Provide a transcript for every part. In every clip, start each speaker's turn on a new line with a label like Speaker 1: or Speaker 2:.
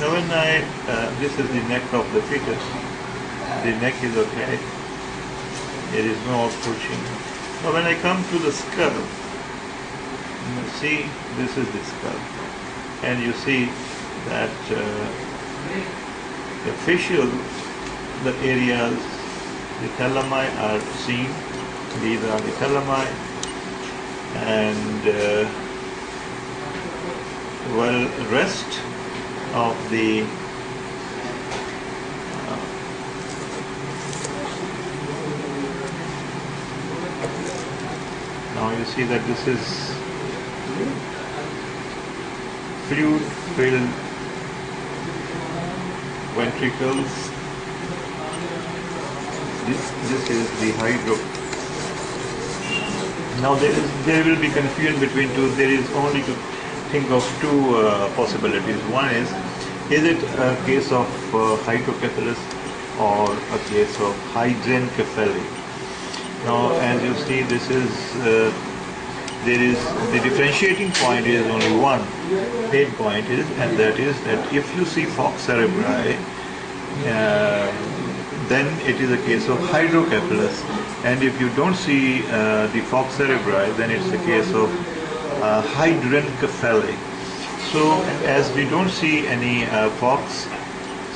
Speaker 1: Now when I, uh, this is the neck of the fetus. The neck is okay. There is no pushing. Now when I come to the skull, you see this is the skull. And you see that uh, the facial, the areas, the thalami are seen. These are the thalami. And uh, well, rest of the now you see that this is fluid filled ventricles. This this is the hydro. Now there is there will be confusion between two. There is only to think of two uh, possibilities. One is is it a case of uh, hydrocephalus or a case of hydrancephaly now as you see this is uh, there is the differentiating point is only one main point is and that is that if you see falx cerebri uh, then it is a case of hydrocephalus and if you don't see uh, the falx cerebri then it's a case of uh, so as we don't see any uh, falx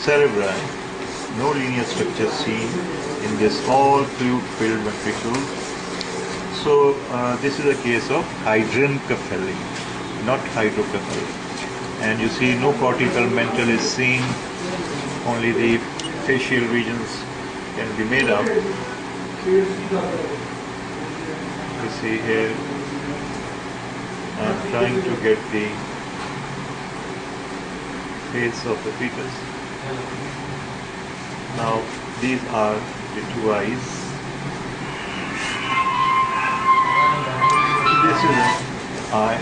Speaker 1: cerebri no linear structure seen in this all fluid filled ventricles so uh, this is a case of hydrancephaly, not hydrocephaly. And you see no cortical mantle is seen, only the facial regions can be made up. You see here, I'm trying to get the face of the fetus. Now these are the two eyes. This is an eye,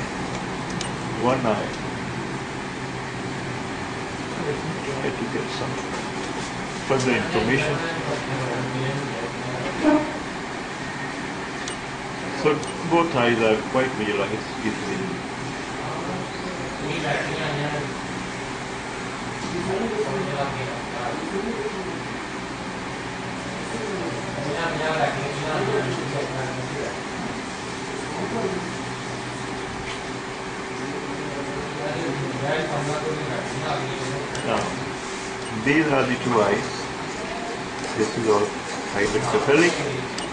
Speaker 1: one eye. Try to get some further information. So both eyes are quite visualized easily. These are the two eyes. This is all hydrocephalic.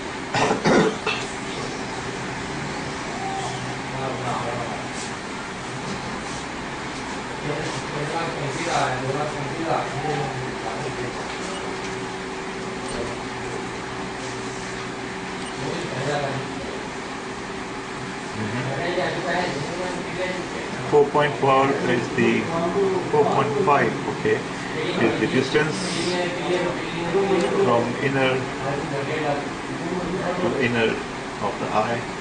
Speaker 1: Mm-hmm. Four point four is the four point five. Okay, is the distance from inner to inner of the eye.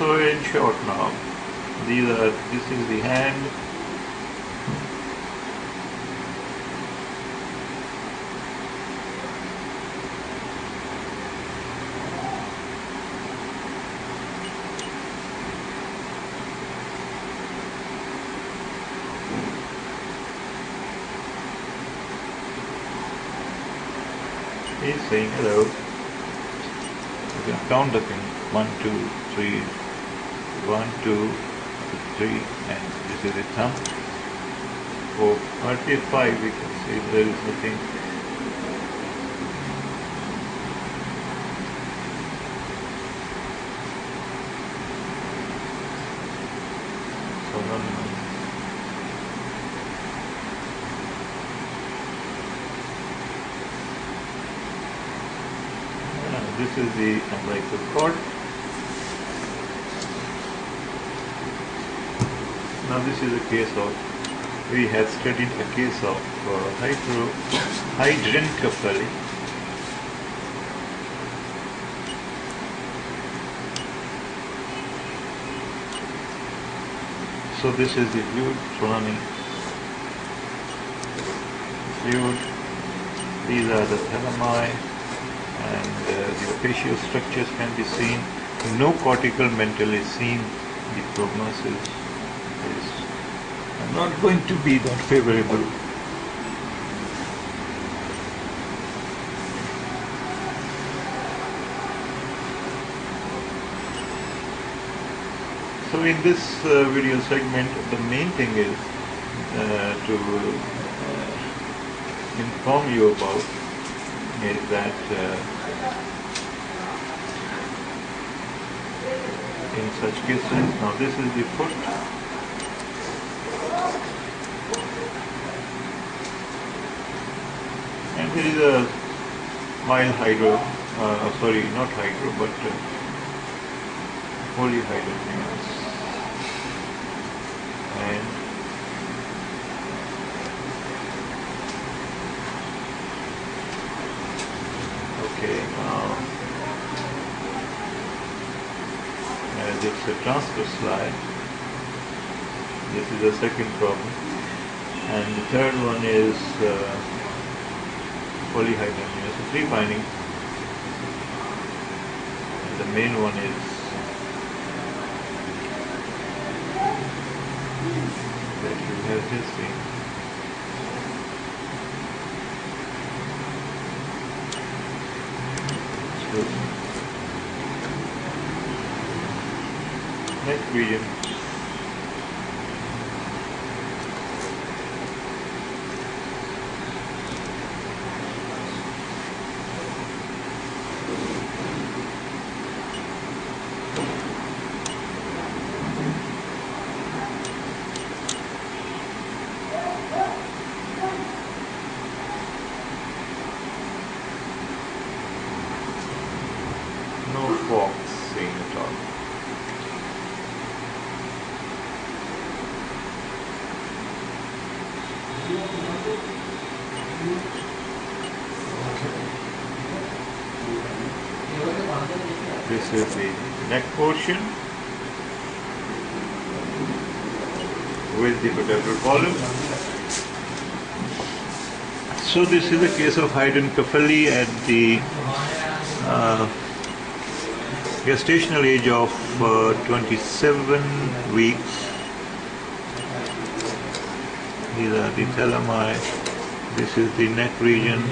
Speaker 1: So in short now, these are this is the hand. He's saying hello. You can count the thing. One, two, three, one, two, three, and this is the thumb. For 35 we can see there is nothing. So this is the umbilical cord. Now this is a case of, we have studied a case of uh, hydro, hydrancephaly. So this is the fluid surrounding fluid. These are the thalami and uh, the facial structures can be seen. No cortical mantle is seen. The prognosis is not going to be that favorable. So in this uh, video segment, the main thing is uh, to uh, inform you about is that uh, in such cases, now this is the foot. There is a mild hydro, uh, sorry, not hydro, but uh, polyhydramnios. And okay, now as it's a transfer slide, this is the second problem. And the third one is uh, polyhydramnios, so three binding. And the main one is that you have this thing. Next region. No falx seen at all. This is the neck portion with the vertebral column. So this is the case of hydrancephaly at the uh, gestational age of uh, 27 weeks. These are the thalami. This is the neck region.